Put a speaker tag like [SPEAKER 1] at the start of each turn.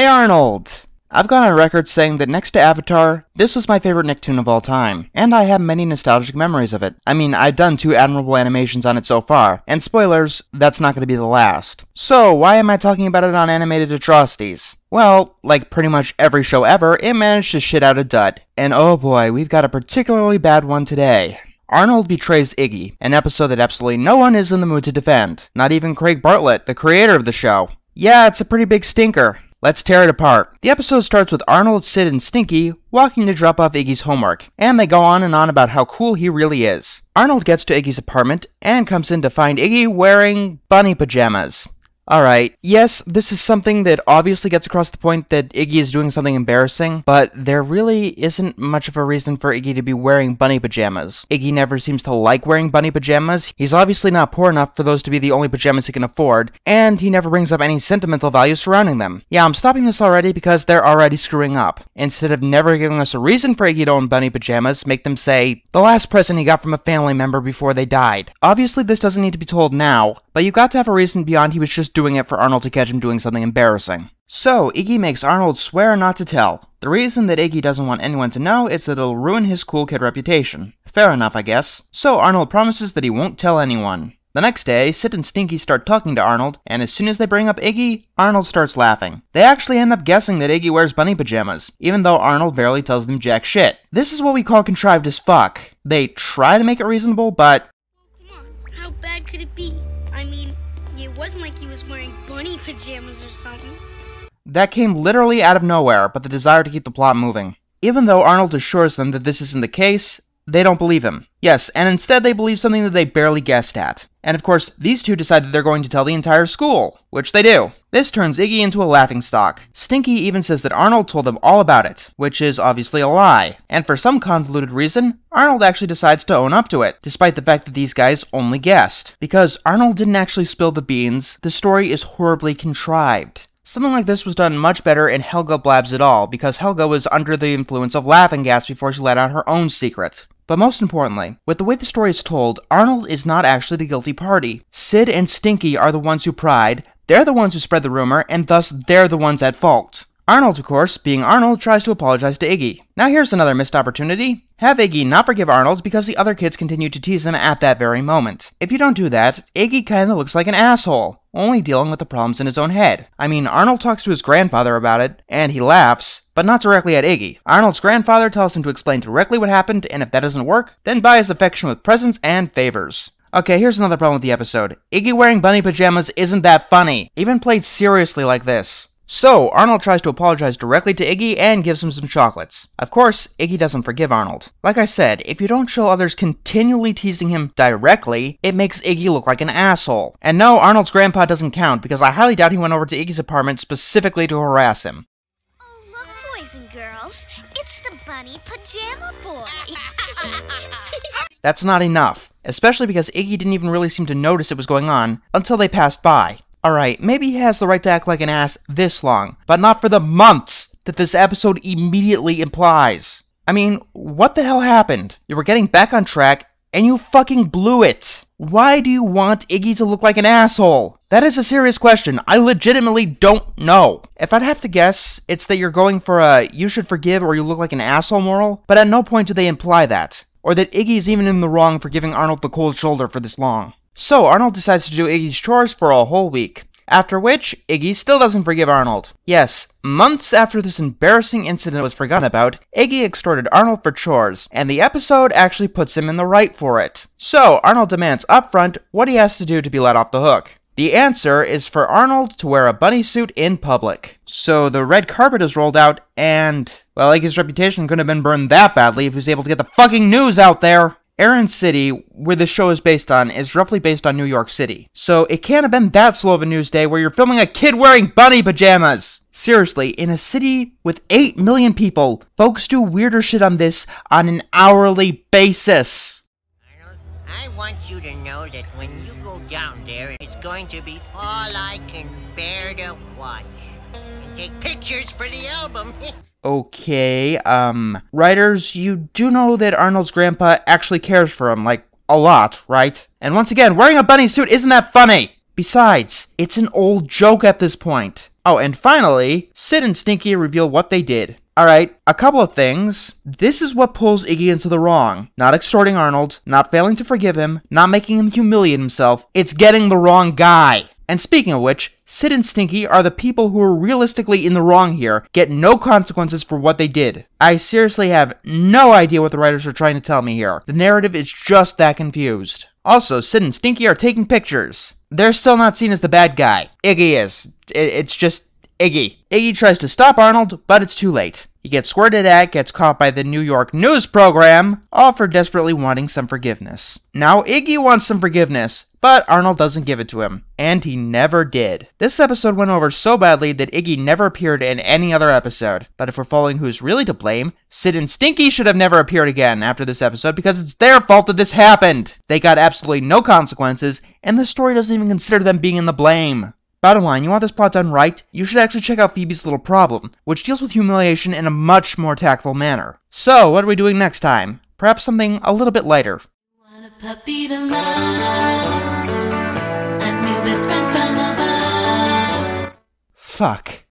[SPEAKER 1] Hey Arnold! I've gone on record saying that next to Avatar, this was my favorite Nicktoon of all time, and I have many nostalgic memories of it. I mean, I've done two admirable animations on it so far, and spoilers, that's not going to be the last. So, why am I talking about it on Animated Atrocities? Well, like pretty much every show ever, it managed to shit out a dud. And oh boy, we've got a particularly bad one today. Arnold betrays Iggy, an episode that absolutely no one is in the mood to defend. Not even Craig Bartlett, the creator of the show. Yeah, it's a pretty big stinker. Let's tear it apart. The episode starts with Arnold, Sid, and Stinky walking to drop off Iggy's homework, and they go on and on about how cool he really is. Arnold gets to Iggy's apartment and comes in to find Iggy wearing bunny pajamas. Alright, yes, this is something that obviously gets across the point that Iggy is doing something embarrassing, but there really isn't much of a reason for Iggy to be wearing bunny pajamas. Iggy never seems to like wearing bunny pajamas, he's obviously not poor enough for those to be the only pajamas he can afford, and he never brings up any sentimental value surrounding them. Yeah, I'm stopping this already because they're already screwing up. Instead of never giving us a reason for Iggy to own bunny pajamas, make them say, the last present he got from a family member before they died. Obviously this doesn't need to be told now, but you got to have a reason beyond he was just it for Arnold to catch him doing something embarrassing. So, Iggy makes Arnold swear not to tell. The reason that Iggy doesn't want anyone to know is that it'll ruin his cool kid reputation. Fair enough, I guess. So, Arnold promises that he won't tell anyone. The next day, Sid and Stinky start talking to Arnold, and as soon as they bring up Iggy, Arnold starts laughing. They actually end up guessing that Iggy wears bunny pajamas, even though Arnold barely tells them jack shit. This is what we call contrived as fuck. They try to make it reasonable, but...
[SPEAKER 2] Oh, come on, how bad could it be? Wasn't like he was wearing bunny pajamas or something.
[SPEAKER 1] That came literally out of nowhere, but the desire to keep the plot moving. Even though Arnold assures them that this isn't the case, they don't believe him. Yes, and instead they believe something that they barely guessed at. And of course, these two decide that they're going to tell the entire school, which they do. This turns Iggy into a laughingstock. Stinky even says that Arnold told them all about it, which is obviously a lie. And for some convoluted reason, Arnold actually decides to own up to it, despite the fact that these guys only guessed. Because Arnold didn't actually spill the beans, the story is horribly contrived. Something like this was done much better in Helga Blabs It All, because Helga was under the influence of laughing gas before she let out her own secret. But most importantly, with the way the story is told, Arnold is not actually the guilty party. Sid and Stinky are the ones who pried, they're the ones who spread the rumor, and thus they're the ones at fault. Arnold, of course, being Arnold, tries to apologize to Iggy. Now here's another missed opportunity. Have Iggy not forgive Arnold because the other kids continue to tease him at that very moment. If you don't do that, Iggy kinda looks like an asshole, only dealing with the problems in his own head. I mean, Arnold talks to his grandfather about it, and he laughs, but not directly at Iggy. Arnold's grandfather tells him to explain directly what happened, and if that doesn't work, then buy his affection with presents and favors. Okay, here's another problem with the episode. Iggy wearing bunny pajamas isn't that funny, even played seriously like this. So, Arnold tries to apologize directly to Iggy and gives him some chocolates. Of course, Iggy doesn't forgive Arnold. Like I said, if you don't show others continually teasing him directly, it makes Iggy look like an asshole. And no, Arnold's grandpa doesn't count because I highly doubt he went over to Iggy's apartment specifically to harass him.
[SPEAKER 3] Oh, look, boys and girls, it's the bunny pajama boy.
[SPEAKER 1] That's not enough, especially because Iggy didn't even really seem to notice it was going on until they passed by. Alright, maybe he has the right to act like an ass this long, but not for the months that this episode immediately implies. I mean, what the hell happened? You were getting back on track, and you fucking blew it. Why do you want Iggy to look like an asshole? That is a serious question. I legitimately don't know. If I'd have to guess, it's that you're going for a you should forgive or you look like an asshole moral, but at no point do they imply that. Or that Iggy is even in the wrong for giving Arnold the cold shoulder for this long. So Arnold decides to do Iggy's chores for a whole week. After which, Iggy still doesn't forgive Arnold. Yes, months after this embarrassing incident was forgotten about, Iggy extorted Arnold for chores, and the episode actually puts him in the right for it. So, Arnold demands upfront what he has to do to be let off the hook. The answer is for Arnold to wear a bunny suit in public. So the red carpet is rolled out, and, well, Iggy's reputation couldn't have been burned that badly if he was able to get the fucking news out there. Aaron City, where the show is based on, is roughly based on New York City. So it can't have been that slow of a news day where you're filming a kid wearing bunny pajamas! Seriously, in a city with 8 million people, folks do weirder shit on this on an hourly basis.
[SPEAKER 4] I want you to know that when you go down there, it's going to be all I can bear to watch. And take pictures for the album.
[SPEAKER 1] Okay, um, writers, you do know that Arnold's grandpa actually cares for him, like, a lot, right? And once again, wearing a bunny suit isn't that funny! Besides, it's an old joke at this point. Oh, and finally, Sid and Stinky reveal what they did. Alright, a couple of things. This is what pulls Iggy into the wrong. Not extorting Arnold, not failing to forgive him, not making him humiliate himself. It's getting the wrong guy. And speaking of which, Sid and Stinky are the people who are realistically in the wrong here, get no consequences for what they did. I seriously have no idea what the writers are trying to tell me here. The narrative is just that confused. Also, Sid and Stinky are taking pictures. They're still not seen as the bad guy. Iggy is. It's just Iggy. Iggy tries to stop Arnold, but it's too late. He gets squirted at, gets caught by the New York news program, all for desperately wanting some forgiveness. Now, Iggy wants some forgiveness, but Arnold doesn't give it to him. And he never did. This episode went over so badly that Iggy never appeared in any other episode. But if we're following who's really to blame, Sid and Stinky should have never appeared again after this episode because it's their fault that this happened. They got absolutely no consequences, and the story doesn't even consider them being in the blame. Bottom line, you want this plot done right, you should actually check out Phoebe's Little Problem, which deals with humiliation in a much more tactful manner. So, what are we doing next time? Perhaps something a little bit lighter. Fuck.